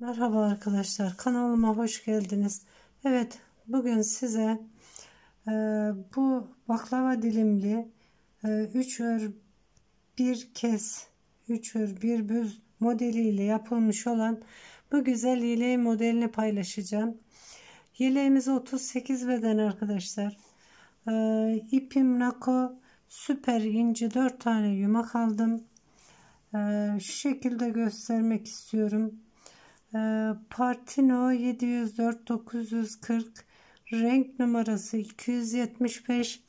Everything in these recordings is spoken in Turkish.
Merhaba arkadaşlar kanalıma hoş geldiniz. Evet bugün size e, bu baklava dilimli 3 e, ör bir kez 3 ör bir büz modeliyle yapılmış olan bu güzel yeleği modelini paylaşacağım. Yeleğimiz 38 beden arkadaşlar. E, ipim Nako süper ince 4 tane yumak aldım. E, şu şekilde göstermek istiyorum. Ee, Partino 704 940 renk numarası 275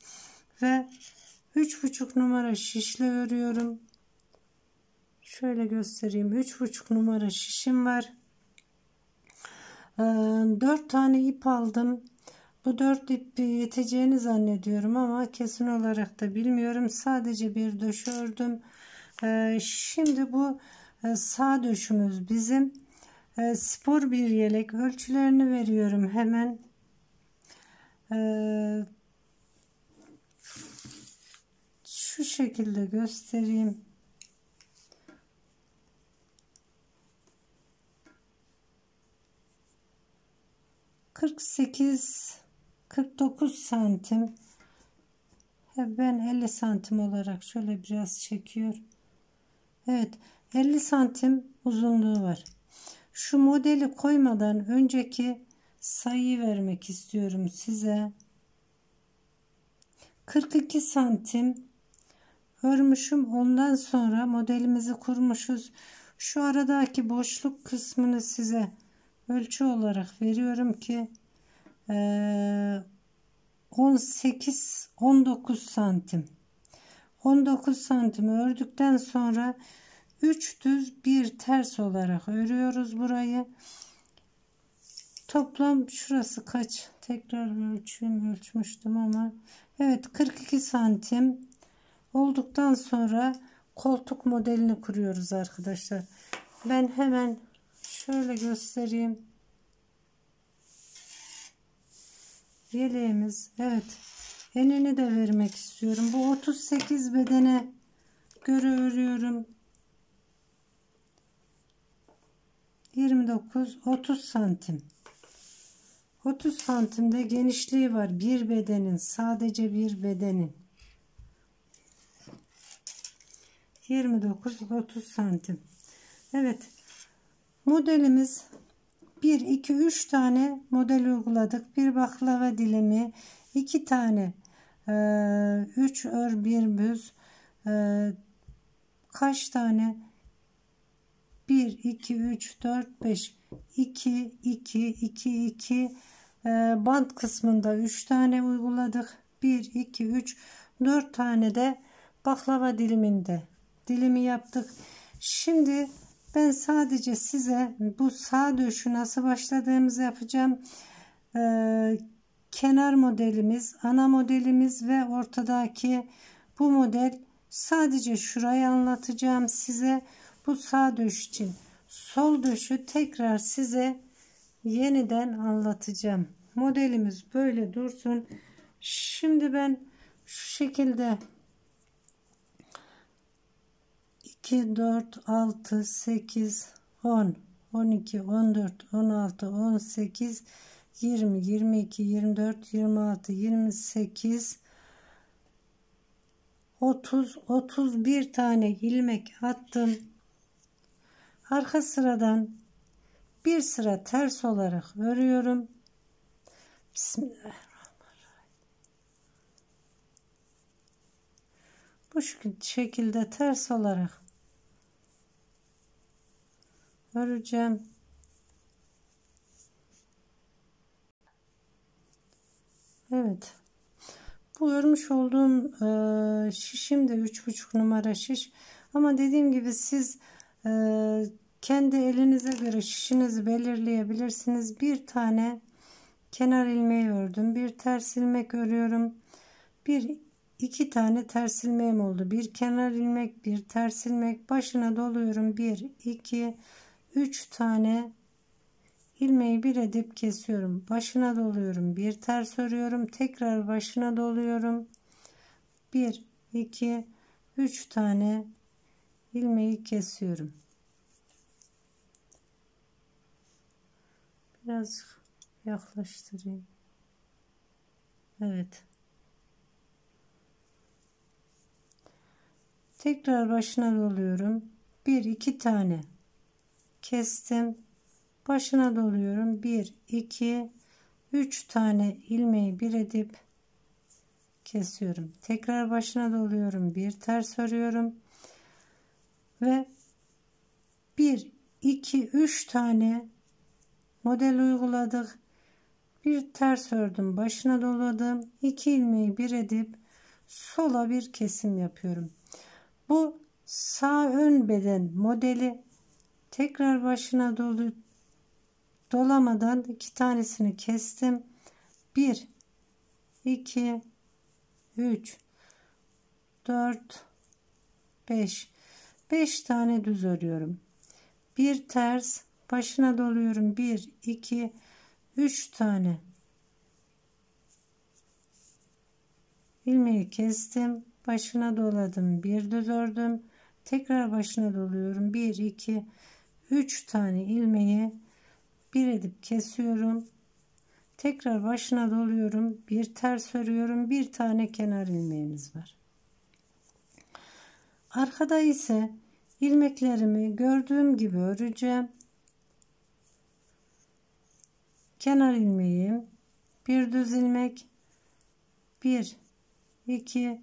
ve 3,5 numara şişle örüyorum. Şöyle göstereyim. 3,5 numara şişim var. 4 ee, tane ip aldım. Bu 4 ip yeteceğini zannediyorum ama kesin olarak da bilmiyorum. Sadece bir döş ördüm. Ee, şimdi bu e, sağ döşümüz bizim e, spor bir yelek ölçülerini veriyorum hemen. E, şu şekilde göstereyim. kırk sekiz kırk dokuz santim. Ben 50 santim olarak şöyle biraz çekiyor Evet 50 santim uzunluğu var şu modeli koymadan önceki sayıyı vermek istiyorum size. 42 santim örmüşüm. Ondan sonra modelimizi kurmuşuz. Şu aradaki boşluk kısmını size ölçü olarak veriyorum ki 18 19 santim 19 santim ördükten sonra 3 düz bir ters olarak örüyoruz burayı. Toplam şurası kaç? Tekrar ölçüm ölçmüştüm ama evet 42 santim olduktan sonra koltuk modelini kuruyoruz arkadaşlar. Ben hemen şöyle göstereyim. Yeleğimiz evet enini de vermek istiyorum. Bu 38 bedene göre örüyorum. 29 30 santim. 30 santimde genişliği var. Bir bedenin sadece bir bedenin. 29 30 santim. Evet modelimiz 1 2 3 tane model uyguladık. Bir baklava dilimi 2 tane 3 ör bir büz kaç tane 1 2 3 4 5 2 2 2 2 band kısmında 3 tane uyguladık. 1 2 3 4 tane de baklava diliminde. Dilimi yaptık. Şimdi ben sadece size bu sağ döşü nasıl başladığımızı yapacağım. Ee, kenar modelimiz ana modelimiz ve ortadaki bu model. Sadece şurayı anlatacağım size bu sağ döş için sol döşü tekrar size yeniden anlatacağım. Modelimiz böyle dursun. Şimdi ben şu şekilde 2, 4, 6, 8, 10, 12, 14, 16, 18, 20, 22, 24, 26, 28, 30, 31 tane ilmek attım arka sıradan bir sıra ters olarak örüyorum. Bismillahirrahmanirrahim. Bu şekilde ters olarak öreceğim. Evet. Bu örmüş olduğum e, şişim de 3,5 numara şiş. Ama dediğim gibi siz e, kendi elinize göre şişinizi belirleyebilirsiniz. Bir tane kenar ilmeği ördüm. Bir ters ilmek örüyorum. Bir iki tane ters ilmeğim oldu. Bir kenar ilmek, bir ters ilmek. Başına doluyorum. Bir, iki, üç tane ilmeği bir edip kesiyorum. Başına doluyorum. Bir ters örüyorum. Tekrar başına doluyorum. Bir, iki, üç tane ilmeği kesiyorum. Birazcık yaklaştırayım. Evet. Tekrar başına doluyorum. Bir iki tane kestim. Başına doluyorum. Bir iki üç tane ilmeği bir edip kesiyorum. Tekrar başına doluyorum. Bir ters örüyorum. Ve bir iki üç tane model uyguladık. Bir ters ördüm. Başına doladım. iki ilmeği bir edip sola bir kesim yapıyorum. Bu sağ ön beden modeli tekrar başına dolu dolamadan iki tanesini kestim. 1 2 3 4 5 5 tane düz örüyorum. Bir ters başına doluyorum. 1 2 3 tane. İlmeği kestim. Başına doladım. Bir düz ördüm. Tekrar başına doluyorum. 1 2 3 tane ilmeği bir edip kesiyorum. Tekrar başına doluyorum. Bir ters örüyorum. Bir tane kenar ilmeğimiz var. Arkada ise ilmeklerimi gördüğüm gibi öreceğim kenar ilmeğim. Bir düz ilmek. 1 2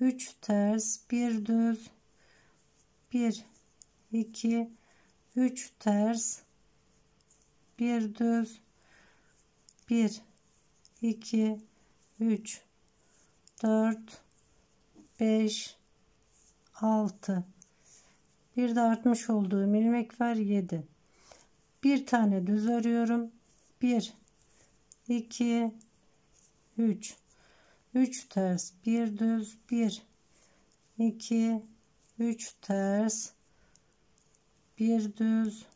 3 ters. Bir düz. 1 2 3 ters. Bir düz. 1 2 3 4 5 6 bir de artmış olduğum ilmek var 7 bir tane düz örüyorum 1 2 3 3 ters bir düz 1 2 3 ters bir düz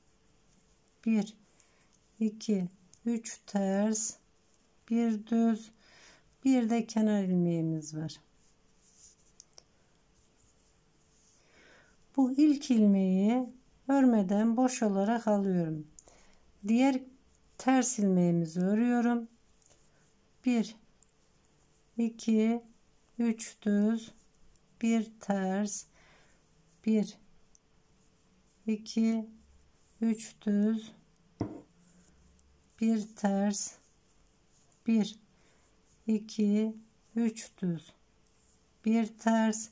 1 2 3 ters bir düz. Bir de kenar ilmeğimiz var. Bu ilk ilmeği örmeden boş olarak alıyorum. Diğer ters ilmeğimizi örüyorum. 1 2 3 düz bir ters 1 2 3 düz bir ters 1 2 3 düz bir ters.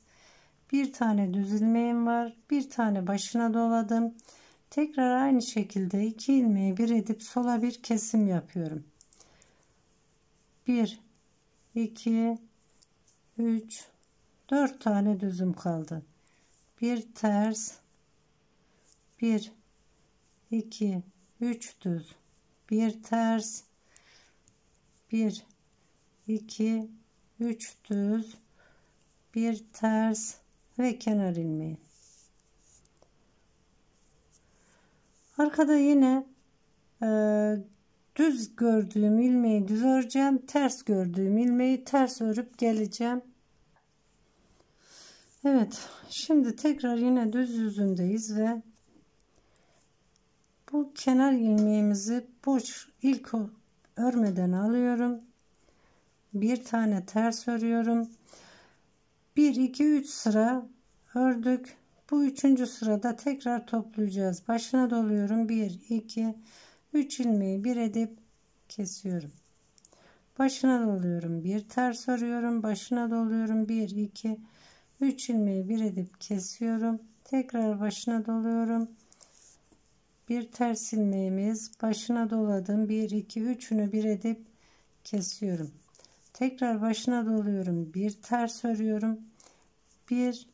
Bir tane düz ilmeğim var. Bir tane başına doladım tekrar aynı şekilde iki ilmeği bir edip sola bir kesim yapıyorum 1 2 3 4 tane düzüm kaldı. Bir ters 1 2 3 düz bir ters 1 2 3 düz bir ters ve kenar ilmeği. Arkada yine e, düz gördüğüm ilmeği düz öreceğim ters gördüğüm ilmeği ters örüp geleceğim. Evet şimdi tekrar yine düz yüzündeyiz ve bu kenar ilmeğimizi boş ilk örmeden alıyorum. Bir tane ters örüyorum. 1 2 3 sıra ördük bu üçüncü sırada tekrar toplayacağız başına doluyorum 1 2 3 ilmeği bir edip kesiyorum. Başına doluyorum. Bir ters örüyorum. Başına doluyorum. 1 2 3 ilmeği bir edip kesiyorum. Tekrar başına doluyorum. Bir ters ilmeğimiz başına doladım. 1 2 3'ünü bir edip kesiyorum. Tekrar başına doluyorum. Bir ters örüyorum. Bir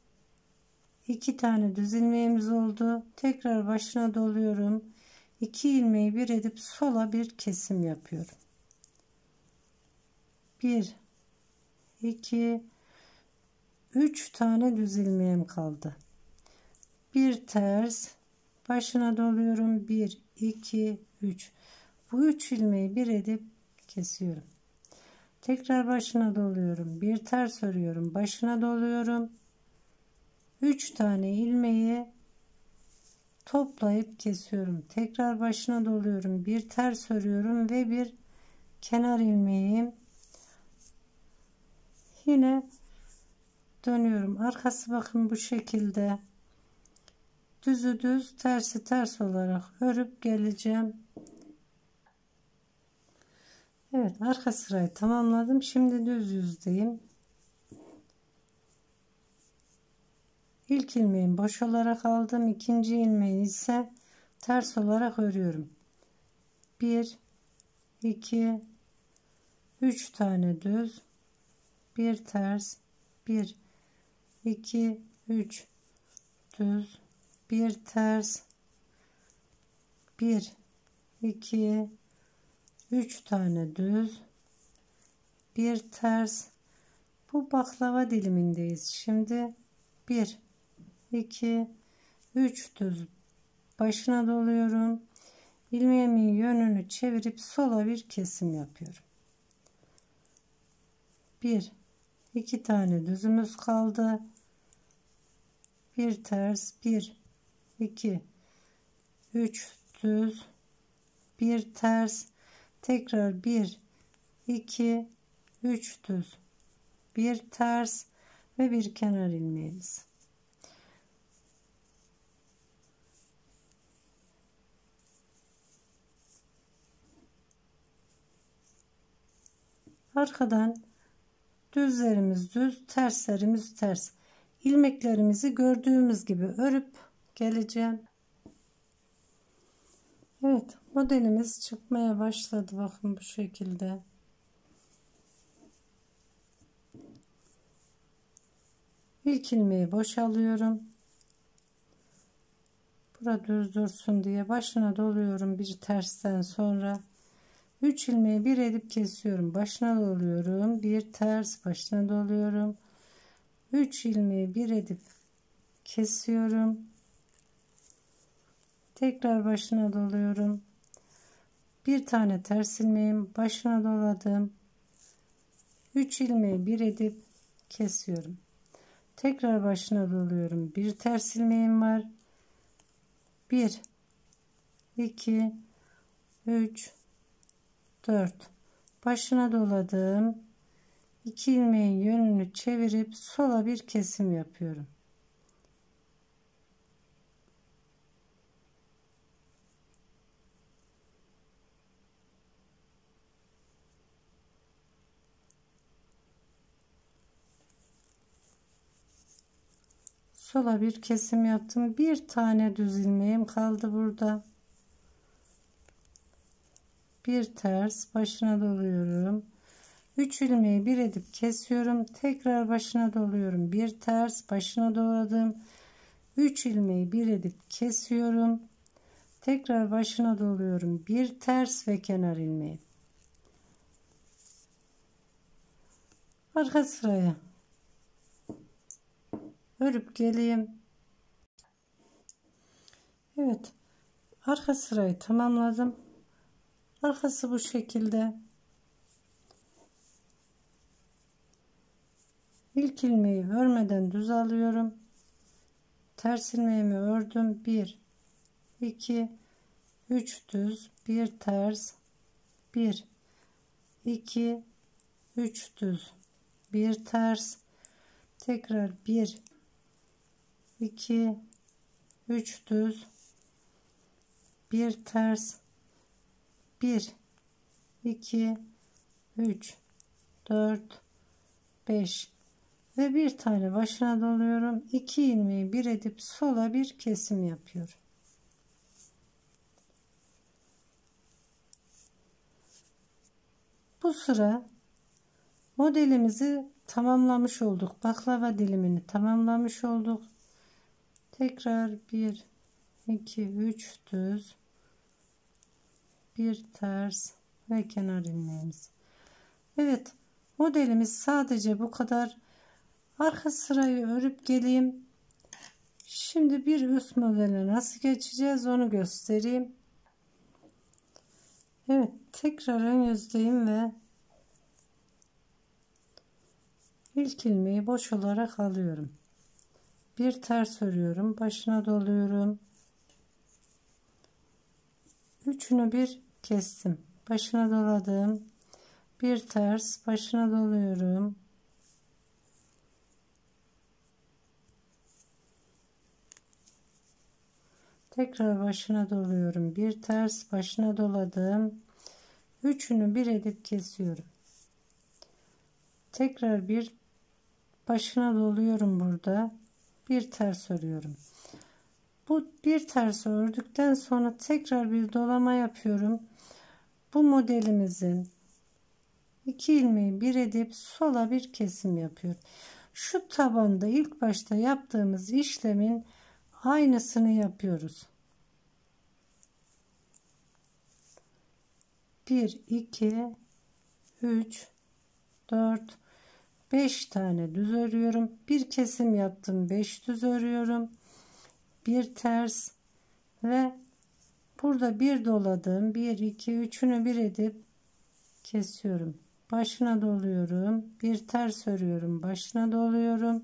iki tane düz ilmeğimiz oldu. Tekrar başına doluyorum. 2 ilmeği bir edip sola bir kesim yapıyorum. 1 2 3 tane düz ilmeğim kaldı. Bir ters başına doluyorum. 1 2 3 bu 3 ilmeği bir edip kesiyorum. Tekrar başına doluyorum. Bir ters örüyorum. Başına doluyorum. 3 tane ilmeği toplayıp kesiyorum. Tekrar başına doluyorum. Bir ters örüyorum ve bir kenar ilmeğim. Yine dönüyorum. Arkası bakın bu şekilde. Düzü düz, tersi ters olarak örüp geleceğim. Evet, arka sırayı tamamladım. Şimdi düz yüzdeyim. İlk ilmeğimi boş olarak aldım. ikinci ilmeği ise ters olarak örüyorum. 1 2 3 tane düz, bir ters, 1 2 3 düz, bir ters, 1 2 3 tane düz, bir ters. Bu baklava dilimindeyiz. Şimdi 1 2 3 düz başına doluyorum. ilmeğimin yönünü çevirip sola bir kesim yapıyorum. 1 2 tane düzümüz kaldı. Bir ters 1 2 3 düz bir ters tekrar 1 2 3 düz bir ters ve bir kenar ilmeğimiz arkadan düzlerimiz düz terslerimiz ters. İlmeklerimizi gördüğümüz gibi örüp geleceğim. Evet modelimiz çıkmaya başladı. Bakın bu şekilde. İlk ilmeği boşalıyorum. Burada düz dursun diye başına doluyorum bir tersten sonra 3 ilmeği bir edip kesiyorum. Başına doluyorum. Bir ters başına doluyorum. 3 ilmeği bir edip kesiyorum. Tekrar başına doluyorum. Bir tane ters ilmeğim başına doladım. 3 ilmeği bir edip kesiyorum. Tekrar başına doluyorum. Bir ters ilmeğim var. 1 2 3 4 başına doladım. 2 ilmeğin yönünü çevirip sola bir kesim yapıyorum. Sola bir kesim yaptım. Bir tane düz ilmeğim kaldı burada bir ters başına doluyorum. 3 ilmeği bir edip kesiyorum. Tekrar başına doluyorum. Bir ters başına doladım. 3 ilmeği bir edip kesiyorum. Tekrar başına doluyorum. Bir ters ve kenar ilmeği. Arka sıraya. Örüp geleyim. Evet. Arka sırayı tamamladım Arkası bu şekilde. İlk ilmeği örmeden düz alıyorum. Ters ilmeğimi ördüm. 1 2 3 düz, 1 ters, 1 2 3 düz, 1 ters, tekrar 1 2 3 düz, 1 ters, 1 2 3 4 5 ve bir tane başına doluyorum 2 ilmeği bir edip sola bir kesim yapıyorum. Bu sıra modelimizi tamamlamış olduk. Baklava dilimini tamamlamış olduk. Tekrar 1 2 3 düz bir ters ve kenar ilmeğimiz. Evet modelimiz sadece bu kadar. Arka sırayı örüp geleyim. Şimdi bir üst modele nasıl geçeceğiz onu göstereyim. Evet tekrar ön yüzdeyim ve ilk ilmeği boş olarak alıyorum. Bir ters örüyorum. Başına doluyorum. Üçünü bir kestim. Başına doladım. Bir ters başına doluyorum. Tekrar başına doluyorum. Bir ters başına doladım. Üçünü bir edip kesiyorum. Tekrar bir başına doluyorum burada. Bir ters örüyorum. Bu bir ters ördükten sonra tekrar bir dolama yapıyorum. Bu modelimizin iki ilmeği bir edip sola bir kesim yapıyorum. Şu tabanda ilk başta yaptığımız işlemin aynısını yapıyoruz. 1 2 3 4 5 tane düz örüyorum. Bir kesim yaptım. 5 düz örüyorum. Bir ters ve burada bir doladım. 1 2 3'ünü bir edip kesiyorum. Başına doluyorum. Bir ters örüyorum. Başına doluyorum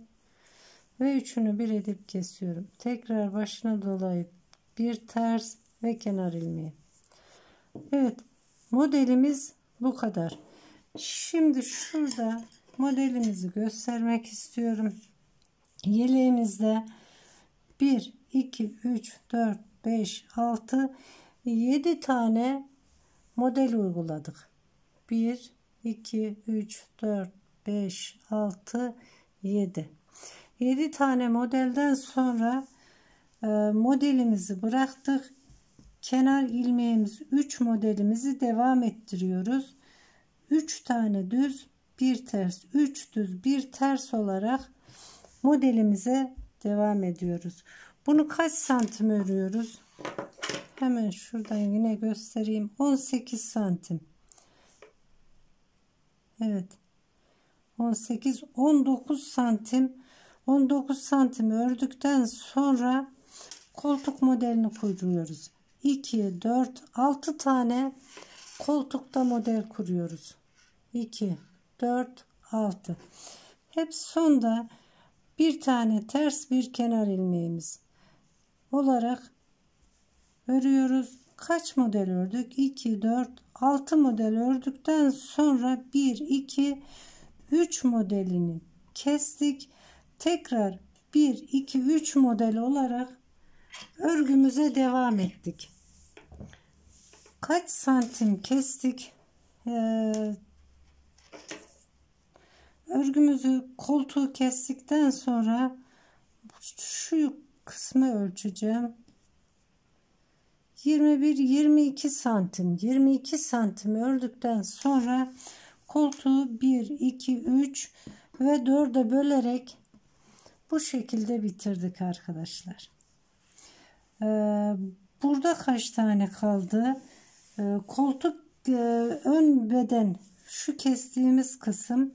ve üçünü bir edip kesiyorum. Tekrar başına dolayıp bir ters ve kenar ilmeği. Evet modelimiz bu kadar. Şimdi şurada modelimizi göstermek istiyorum. Yeleğimizde 1 2 3 4 5 6 7 tane model uyguladık. 1 2 3 4 5 6 7 7 tane modelden sonra e, modelimizi bıraktık. Kenar ilmeğimiz 3 modelimizi devam ettiriyoruz. 3 tane düz, bir ters, 3 düz, bir ters olarak modelimize devam ediyoruz. Bunu kaç santim örüyoruz? Hemen şuradan yine göstereyim. 18 santim. Evet. 18 19 santim 19 santim ördükten sonra koltuk modelini kuyruyoruz. 2, 4, 6 tane koltukta model kuruyoruz. 2, 4, 6. Hep sonda bir tane ters bir kenar ilmeğimiz olarak örüyoruz. Kaç model ördük? 2, 4, 6 model ördükten sonra 1, 2, 3 modelini kestik tekrar 1 2 3 model olarak örgümüze devam ettik. Kaç santim kestik? Ee, örgümüzü koltuğu kestikten sonra şu kısmı ölçeceğim. 21 22 santim 22 santim ördükten sonra koltuğu 1 2 3 ve 4'e bölerek bu şekilde bitirdik arkadaşlar. Ee, burada kaç tane kaldı? Ee, koltuk e, ön beden şu kestiğimiz kısım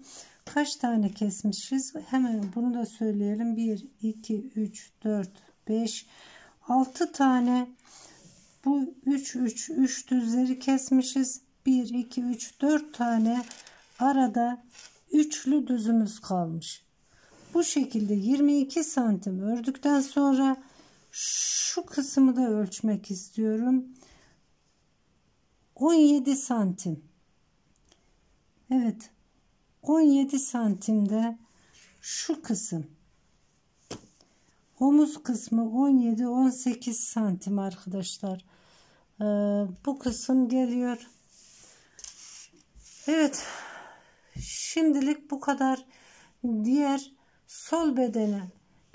kaç tane kesmişiz? Hemen bunu da söyleyelim. 1, 2, 3, 4, 5, 6 tane bu 3, 3, 3 düzleri kesmişiz. 1, 2, 3, 4 tane arada üçlü düzümüz kalmış. Bu şekilde 22 santim ördükten sonra şu kısmı da ölçmek istiyorum. 17 santim. Evet. 17 santimde şu kısım. Omuz kısmı 17-18 santim arkadaşlar. Ee, bu kısım geliyor. Evet. Şimdilik bu kadar. Diğer sol bedeni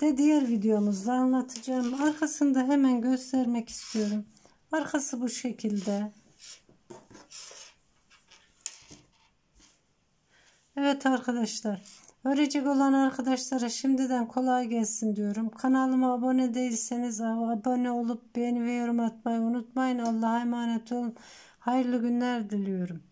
de diğer videomuzda anlatacağım. Arkasını da hemen göstermek istiyorum. Arkası bu şekilde. Evet arkadaşlar. Örecek olan arkadaşlara şimdiden kolay gelsin diyorum. Kanalıma abone değilseniz abone olup beğeni ve yorum atmayı unutmayın. Allah'a emanet olun. Hayırlı günler diliyorum.